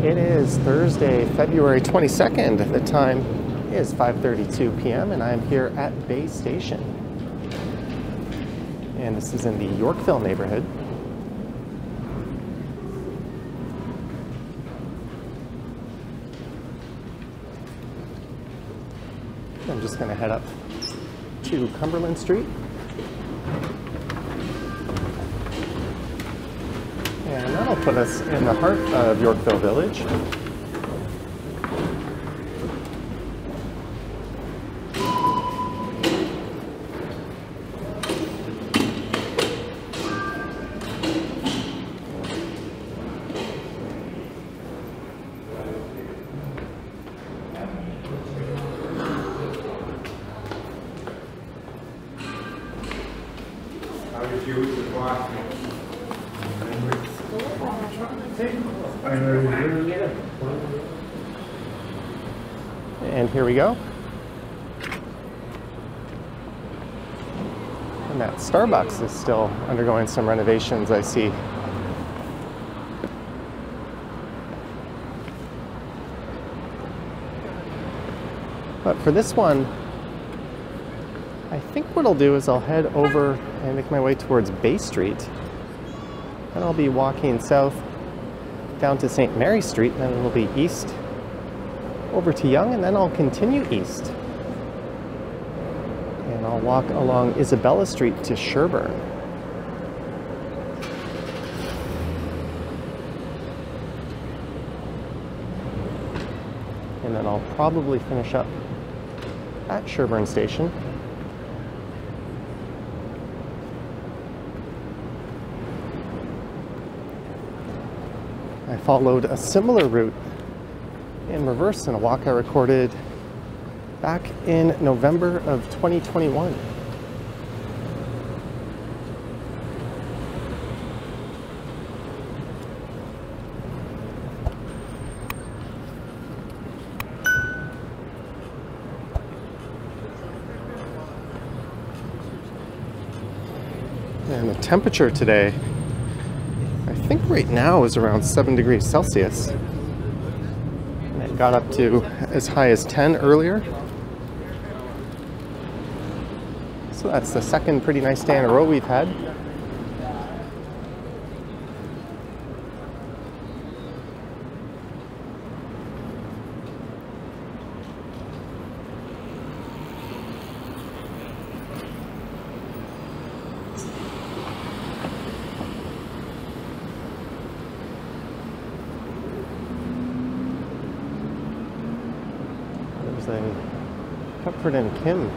It is Thursday, February 22nd. The time is 5:32 p.m. and I am here at Bay Station. And this is in the Yorkville neighborhood. I'm just going to head up to Cumberland Street. Put us in the heart of Yorkville Village. And here we go. And that Starbucks is still undergoing some renovations, I see. But for this one, I think what I'll do is I'll head over and make my way towards Bay Street. And I'll be walking south down to St. Mary Street, then it'll be east over to Yonge, and then I'll continue east. And I'll walk along Isabella Street to Sherbourne. And then I'll probably finish up at Sherbourne Station. Followed a similar route in reverse in a walk I recorded back in November of 2021. And the temperature today, right now is around 7 degrees Celsius. And it got up to as high as 10 earlier. So that's the second pretty nice day in a row we've had. There's a Kim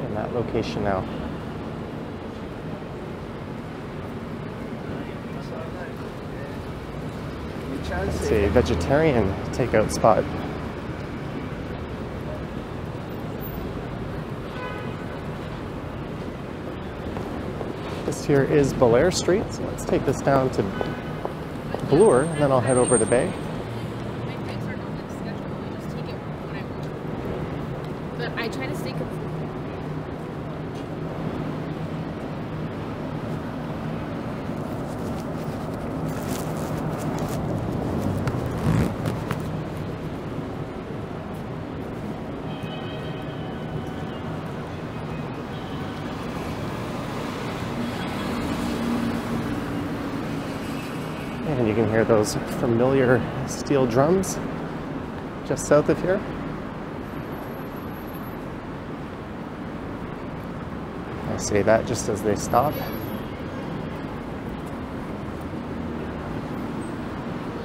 in that location now. It's a vegetarian takeout spot. This here is Bellair Street, so let's take this down to Bloor, and then I'll head over to Bay. My flights are not like scheduled. I just take it when I want to. But I try to stay consistent. And you can hear those familiar steel drums just south of here. I say that just as they stop.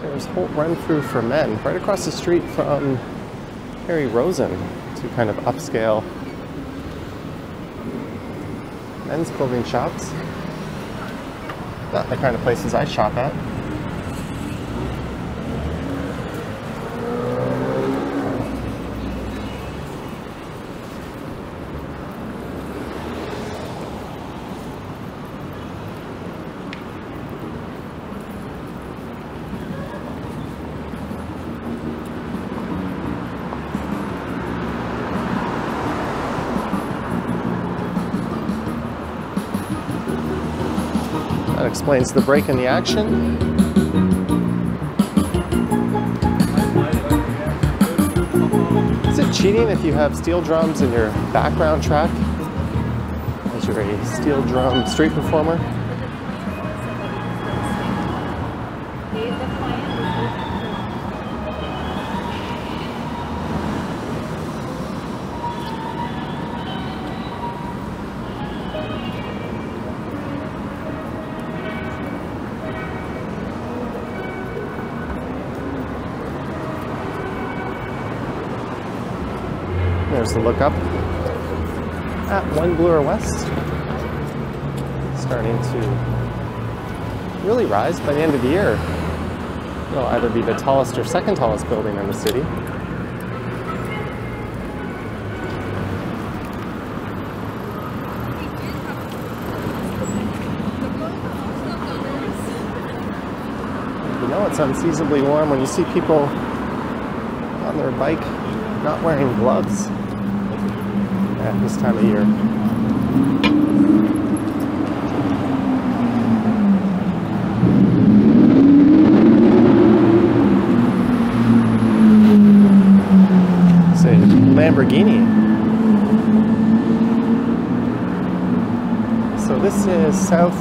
There's Holt Renfrew for Men right across the street from Harry Rosen, two kind of upscale men's clothing shops. Not the kind of places I shop at. explains the break in the action. Is it cheating if you have steel drums in your background track as you're a steel drum street performer? Look up at One Bloor West. Starting to really rise by the end of the year. It'll either be the tallest or second tallest building in the city. You know it's unseasonably warm when you see people on their bike not wearing gloves at this time of year. It's a Lamborghini. So this is south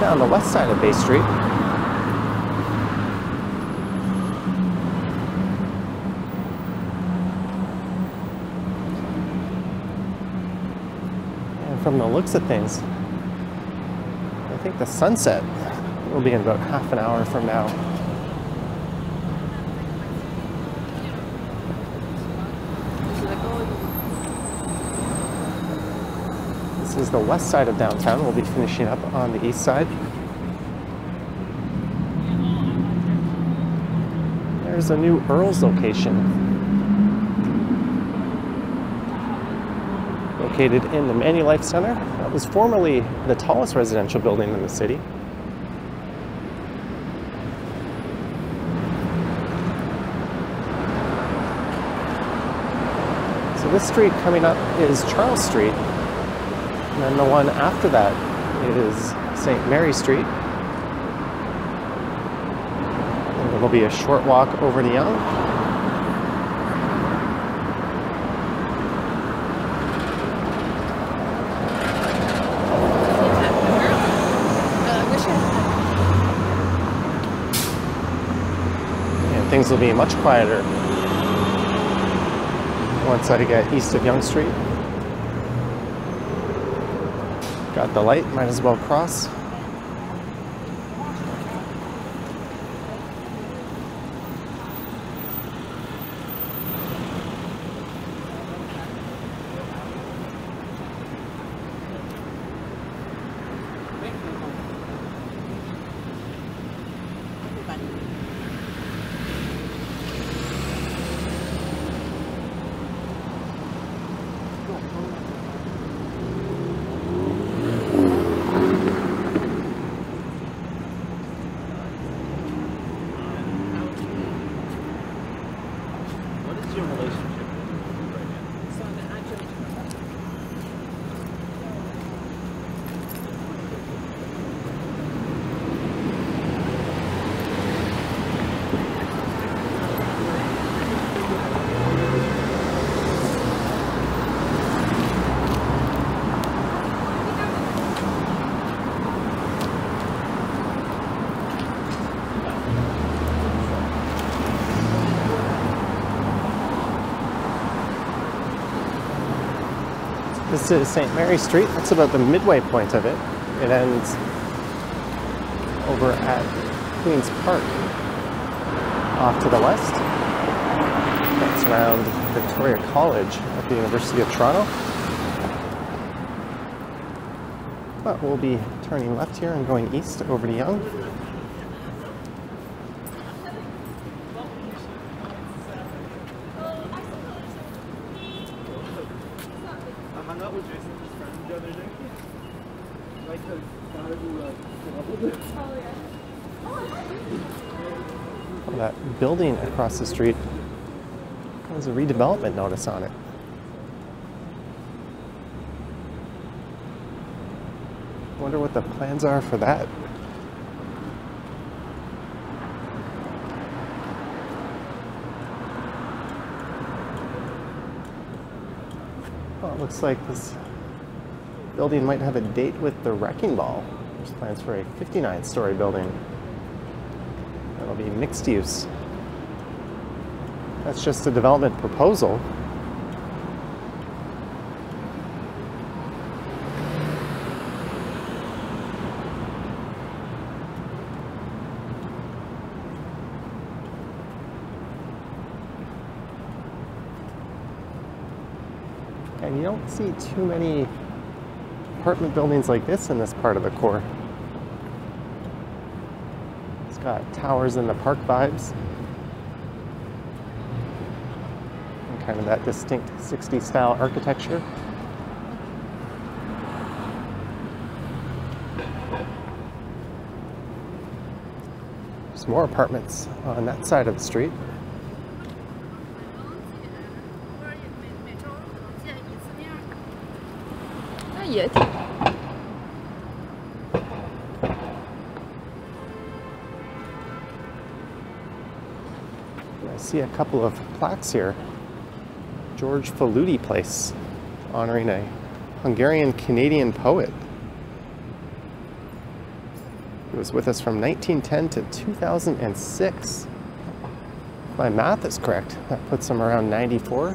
down the west side of Bay Street. And from the looks of things, I think the sunset will be in about half an hour from now. This is the west side of downtown. We'll be finishing up on the east side. There's a new Earl's location. Located in the Manulife Center. That was formerly the tallest residential building in the city. So this street coming up is Charles Street. And then the one after that is St. Mary Street. And it'll be a short walk over to Yonge. And things will be much quieter once I get east of Yonge Street. Got the light, might as well cross. This is St. Mary Street. That's about the midway point of it. It ends over at Queen's Park off to the west. That's around Victoria College at the University of Toronto. But we'll be turning left here and going east over to Yonge. across the street. There's a redevelopment notice on it. Wonder what the plans are for that. Well, it looks like this building might have a date with the Wrecking Ball. There's plans for a 59-story building. That'll be mixed use. That's just a development proposal. And you don't see too many apartment buildings like this in this part of the core. It's got towers in the park vibes. And kind of that distinct 60s style architecture. There's more apartments on that side of the street. I see a couple of plaques here George Faludy Place, honoring a Hungarian Canadian poet. He was with us from 1910 to 2006. If my math is correct. That puts him around 94.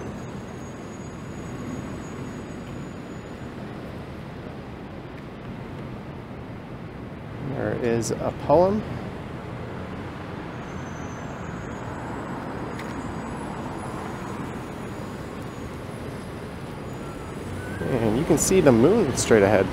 There is a poem And you can see the moon straight ahead.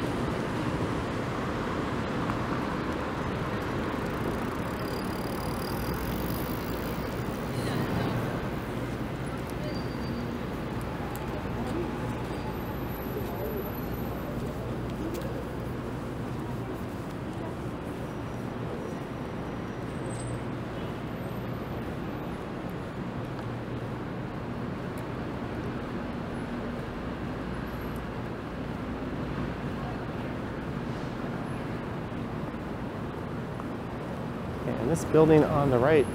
And this building on the right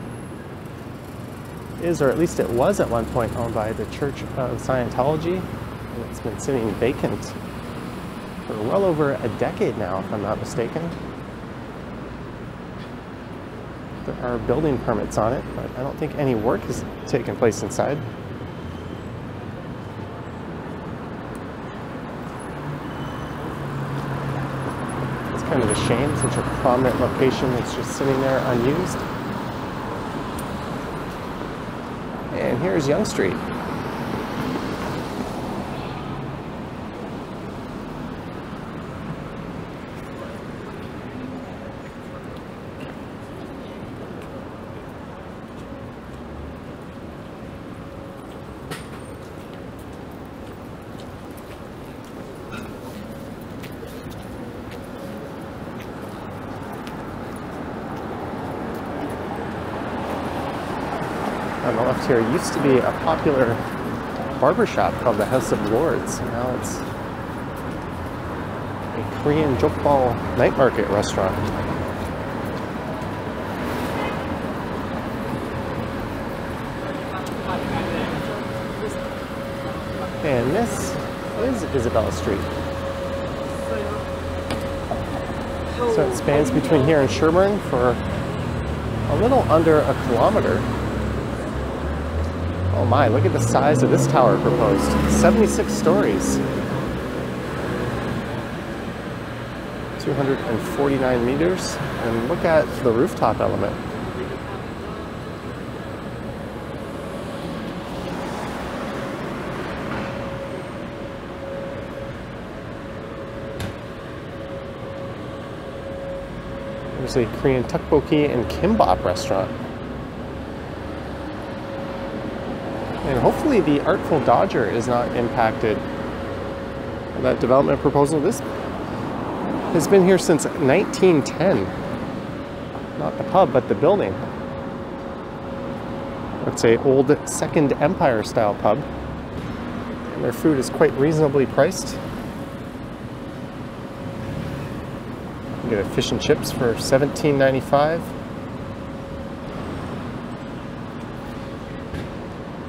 is, or at least it was at one point, owned by the Church of Scientology. And it's been sitting vacant for well over a decade now, if I'm not mistaken. There are building permits on it, but I don't think any work has taken place inside. It's kind of a shame, such a prominent location that's just sitting there unused. And here's Yonge Street. on the left here used to be a popular barber shop called the House of Lords. Now it's a Korean jokbal night market restaurant. And this is Isabella Street. So it spans between here and Sherbourne for a little under a kilometer. Oh my, look at the size of this tower proposed 76 stories. 249 meters. And look at the rooftop element. There's a Korean tteokbokki and kimbap restaurant. Hopefully the Artful Dodger is not impacted that development proposal. This has been here since 1910. Not the pub, but the building. It's a old Second Empire style pub. And their food is quite reasonably priced. You get a fish and chips for $17.95.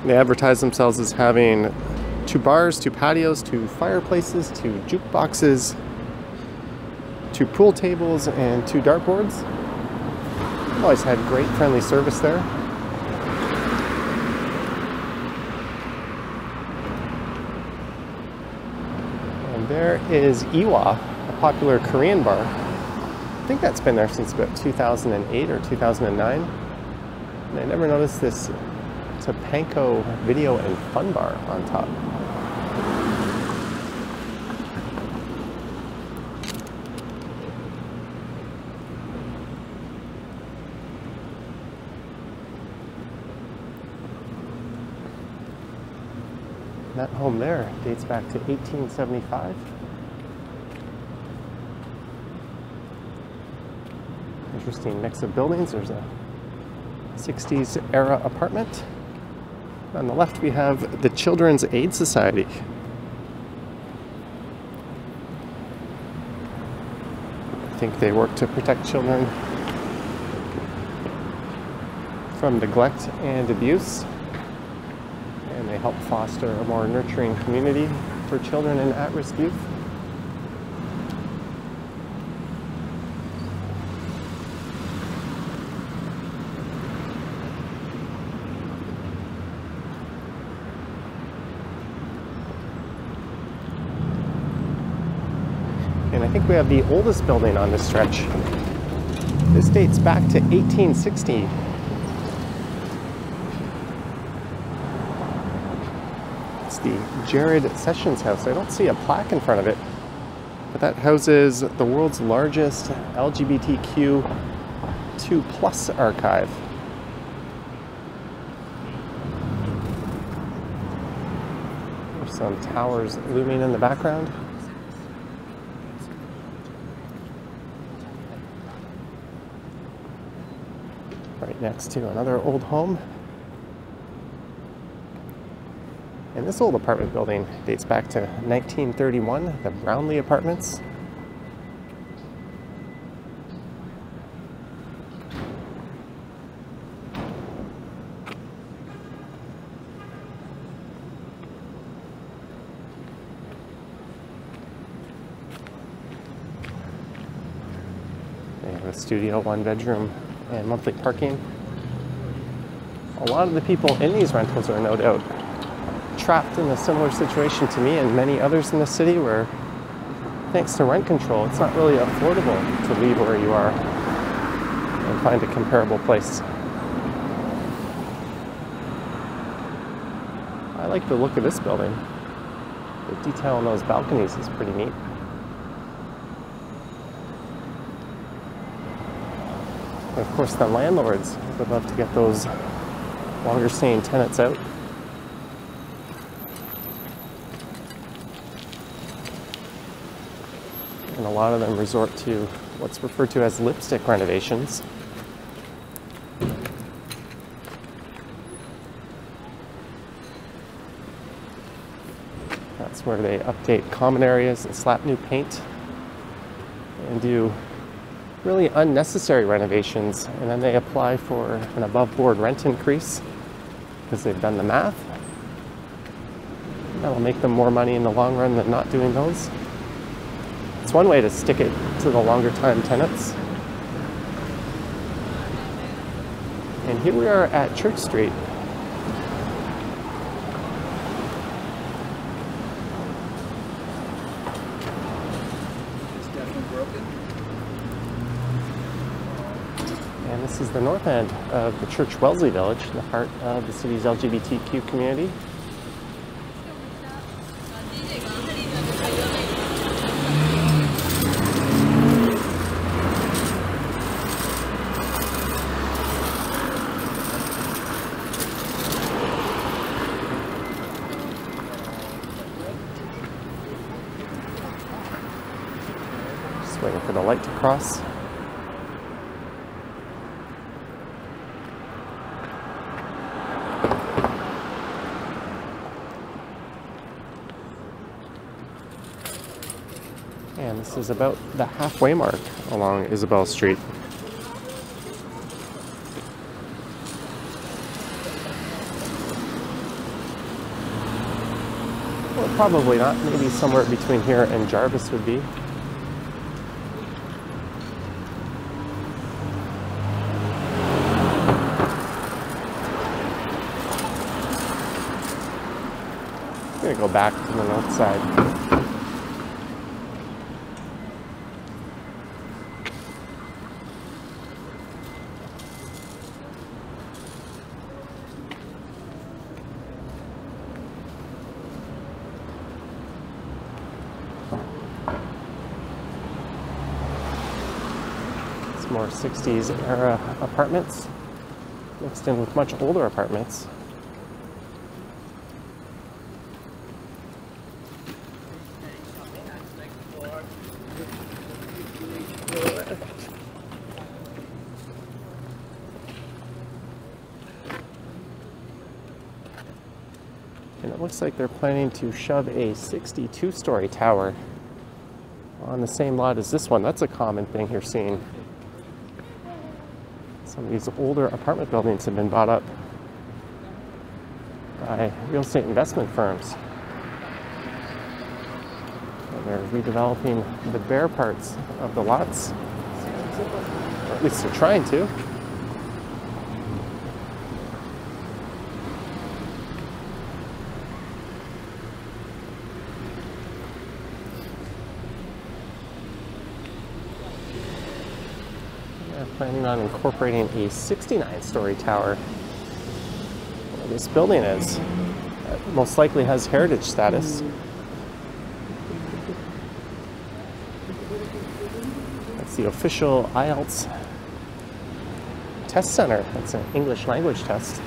They advertise themselves as having two bars, two patios, two fireplaces, two jukeboxes, two pool tables, and two dartboards. Always had great friendly service there. And there is Iwa, a popular Korean bar. I think that's been there since about 2008 or 2009. And I never noticed this Topanko Video and Fun Bar on top. That home there dates back to 1875. Interesting mix of buildings. There's a 60s era apartment. On the left, we have the Children's Aid Society. I think they work to protect children from neglect and abuse and they help foster a more nurturing community for children and at risk youth. And I think we have the oldest building on this stretch. This dates back to 1860 It's the Jared Sessions House. I don't see a plaque in front of it, but that houses the world's largest LGBTQ 2 plus archive. There's some towers looming in the background. Right next to another old home. And this old apartment building dates back to 1931, the Brownlee Apartments. They have a studio, one bedroom, and monthly parking. A lot of the people in these rentals are no doubt trapped in a similar situation to me and many others in the city where, thanks to rent control, it's not really affordable to leave where you are and find a comparable place. I like the look of this building. The detail on those balconies is pretty neat. And of course, the landlords would love to get those longer staying tenants out. and a lot of them resort to what's referred to as lipstick renovations. That's where they update common areas and slap new paint and do really unnecessary renovations, and then they apply for an above board rent increase because they've done the math. That'll make them more money in the long run than not doing those. It's one way to stick it to the longer time tenants. And here we are at Church Street. It's definitely broken. And this is the north end of the Church Wellesley Village, in the heart of the city's LGBTQ community. Just waiting for the light to cross. Is about the halfway mark along Isabel Street. Well, probably not. Maybe somewhere between here and Jarvis would be. I'm gonna go back to the north side. It's more 60s era apartments mixed in with much older apartments. And it looks like they're planning to shove a 62 story tower on the same lot as this one. That's a common thing you're seeing. Some of these older apartment buildings have been bought up by real estate investment firms. And they're redeveloping the bare parts of the lots. Or at least they're trying to. They're planning on incorporating a 69 story tower. Where this building is. That most likely has heritage status. That's the official IELTS test center. That's an English language test.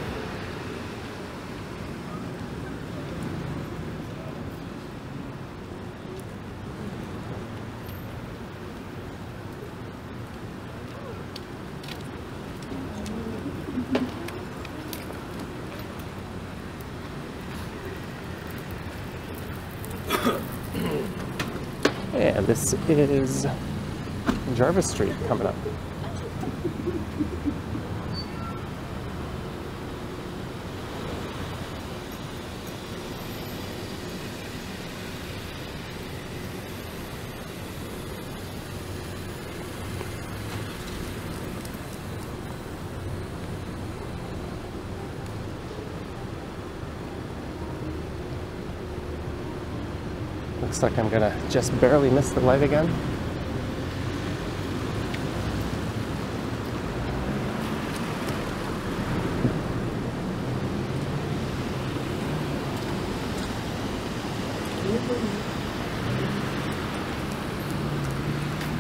And this is Jarvis Street coming up. Looks like I'm gonna just barely miss the light again.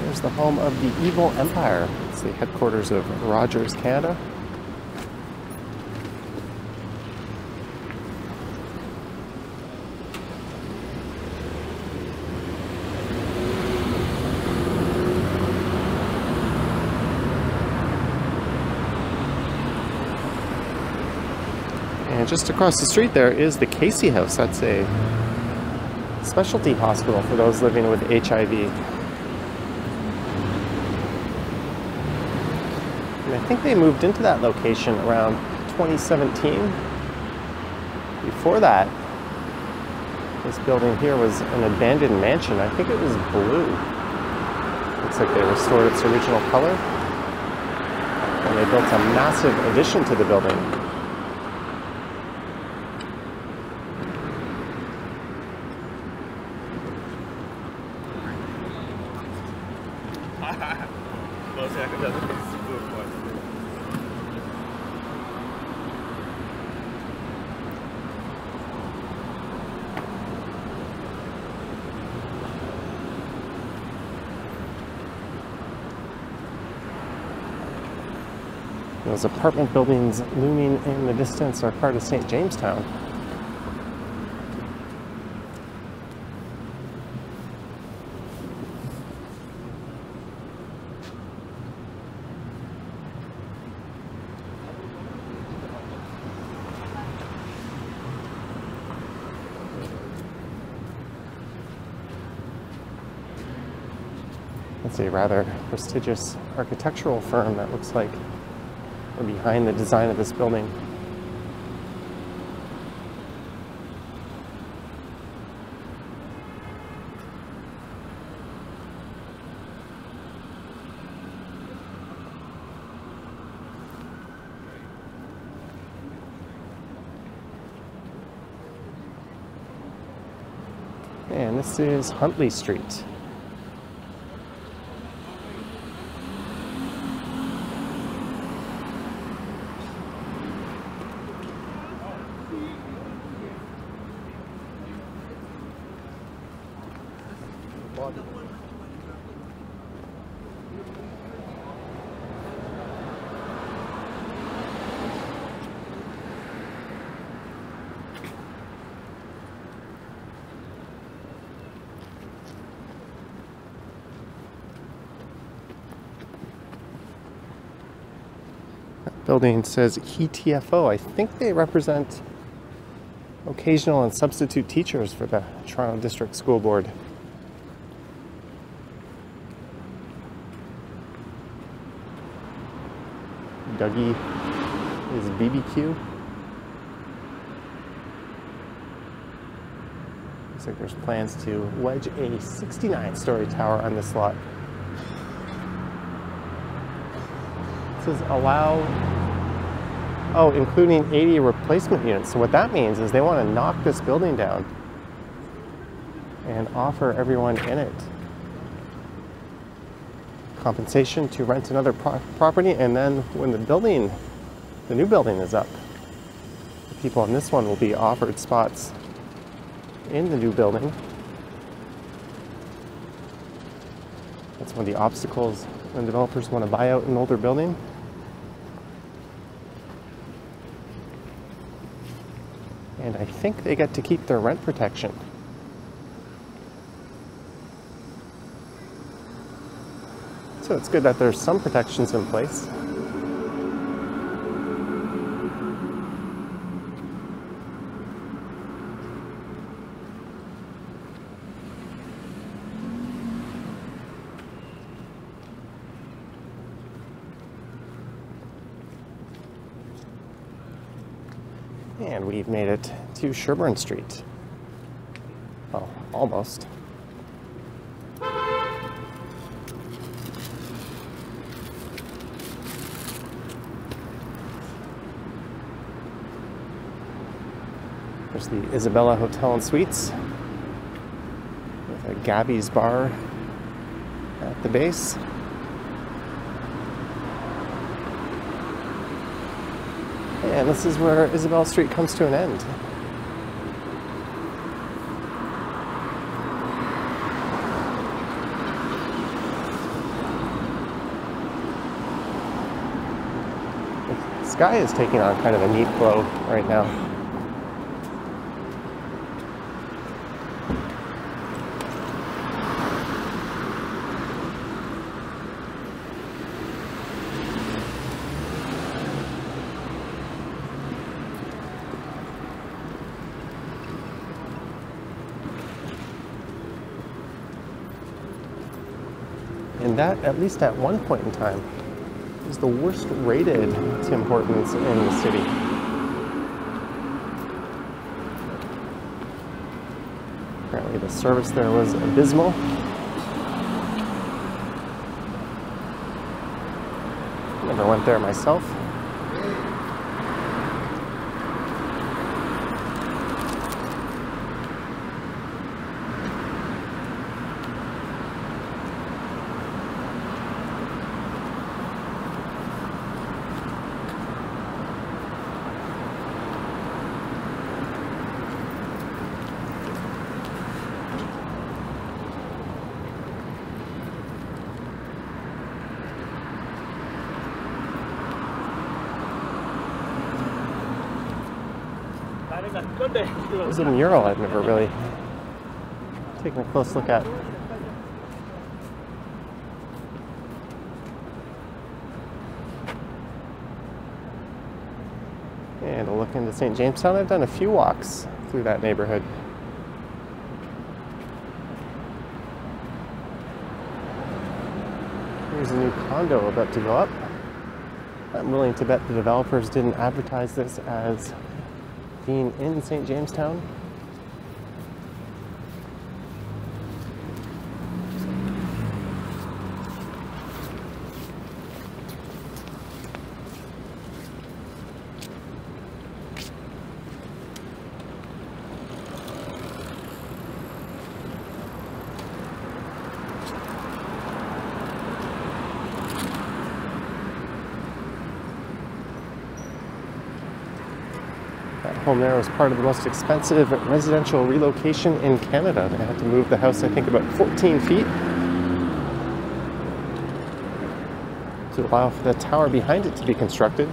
There's the home of the Evil Empire. It's the headquarters of Rogers Canada. Just across the street there is the Casey House. That's a specialty hospital for those living with HIV. And I think they moved into that location around 2017. Before that, this building here was an abandoned mansion. I think it was blue. Looks like they restored its original color. And they built a massive addition to the building. Those apartment buildings looming in the distance are part of St. Jamestown. It's a rather prestigious architectural firm that looks like are behind the design of this building. And this is Huntley Street. Building says ETFO. I think they represent occasional and substitute teachers for the Toronto District School Board. Dougie is BBQ. Looks like there's plans to wedge a 69 story tower on this lot. It says allow, oh, including 80 replacement units. So what that means is they want to knock this building down and offer everyone in it compensation to rent another pro- property and then when the building the new building is up the people in this one will be offered spots in the new building that's one of the obstacles when developers want to buy out an older building and i think they get to keep their rent protection So it's good that there's some protections in place. And we've made it to Sherbourne Street. Well, almost. There's the Isabella Hotel and Suites with a Gabby's Bar at the base. And this is where Isabella Street comes to an end. The sky is taking on kind of a neat glow right now. And that, at least at one point in time, is the worst rated Tim Hortons in the city. Apparently, the service there was abysmal. Never went there myself. There's a mural I've never really taken a close look at. And a look into St. Jamestown. I've done a few walks through that neighborhood. Here's a new condo about to go up. I'm willing to bet the developers didn't advertise this as being in St. Jamestown. Home there was part of the most expensive residential relocation in Canada. They had to move the house, I think, about 14 feet to allow for the tower behind it to be constructed.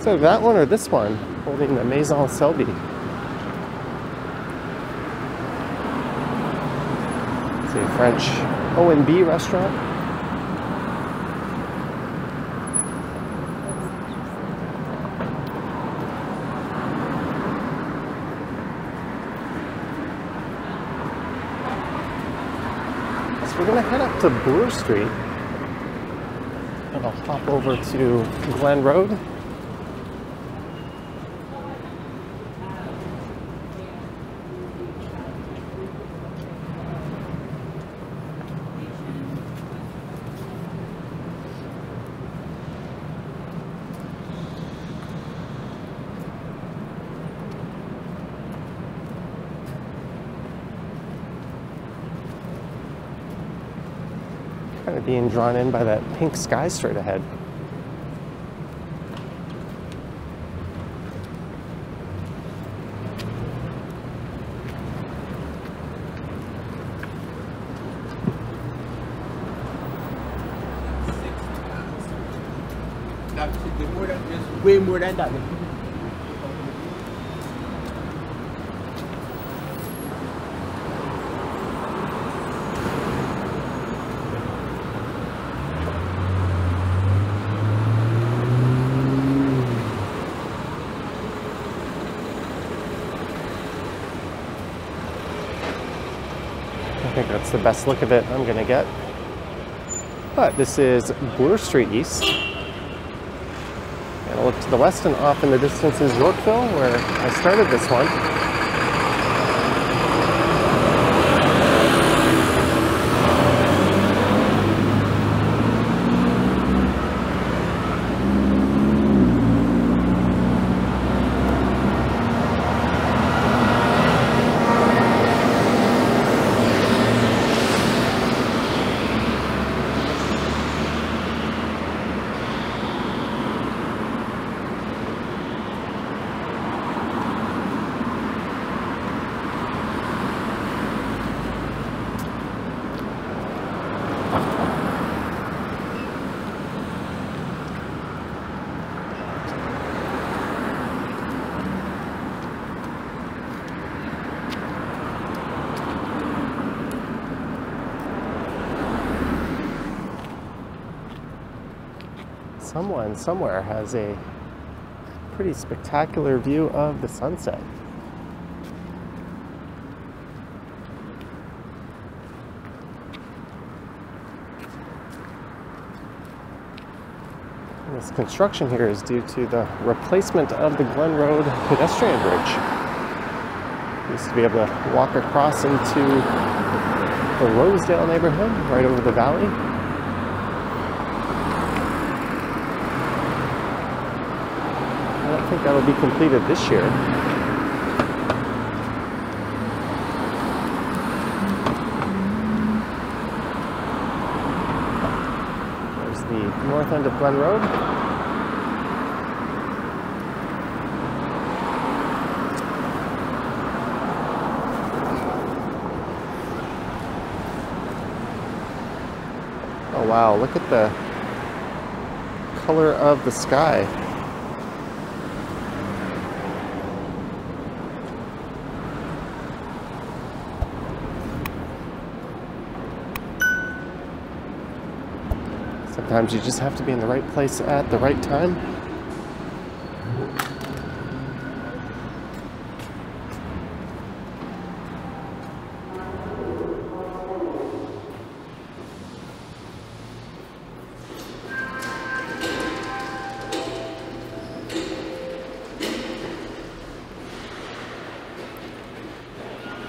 So that one or this one, holding the Maison Selby. It's a French O&B restaurant. We're gonna head up to Bloor Street and I'll hop over to Glen Road. Being drawn in by that pink sky straight ahead. Way more than that. I think that's the best look of it I'm gonna get. But this is Bloor Street East. And I'll look to the west and off in the distance is Yorkville, where I started this one. Someone somewhere has a pretty spectacular view of the sunset. This construction here is due to the replacement of the Glen Road pedestrian bridge. Used to be able to walk across into the Rosedale neighborhood right over the valley. I don't think that'll be completed this year. There's the north end of Glen Road. Oh wow, look at the color of the sky. Sometimes you just have to be in the right place at the right time.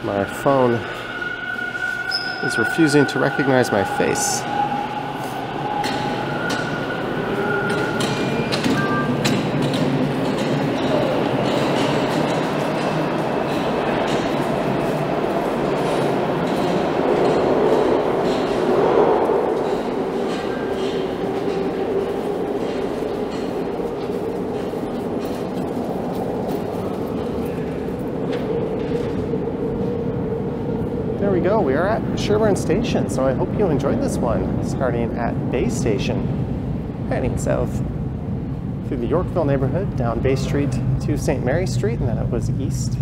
My phone is refusing to recognize my face. Sherbourne Station, so I hope you enjoyed this one. Starting at Bay Station, heading south through the Yorkville neighborhood, down Bay Street to St. Mary Street, and then it was east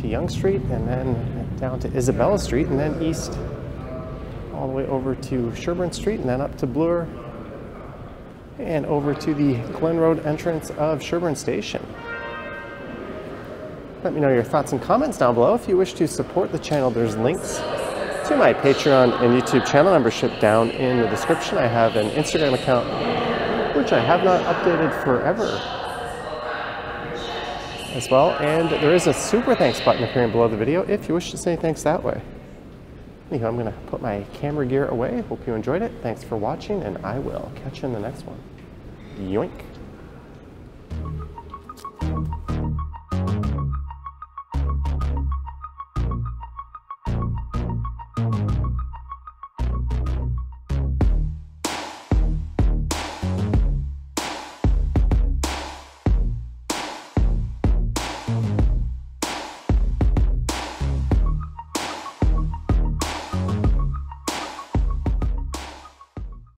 to Yonge Street, and then down to Isabella Street, and then east all the way over to Sherbourne Street, and then up to Bloor, and over to the Glen Road entrance of Sherbourne Station. Let me know your thoughts and comments down below. If you wish to support the channel, there's links to my Patreon and YouTube channel membership down in the description. I have an Instagram account, which I have not updated forever as well. And there is a super thanks button appearing below the video if you wish to say thanks that way. Anyhow, I'm going to put my camera gear away. Hope you enjoyed it. Thanks for watching, and I will catch you in the next one. Yoink.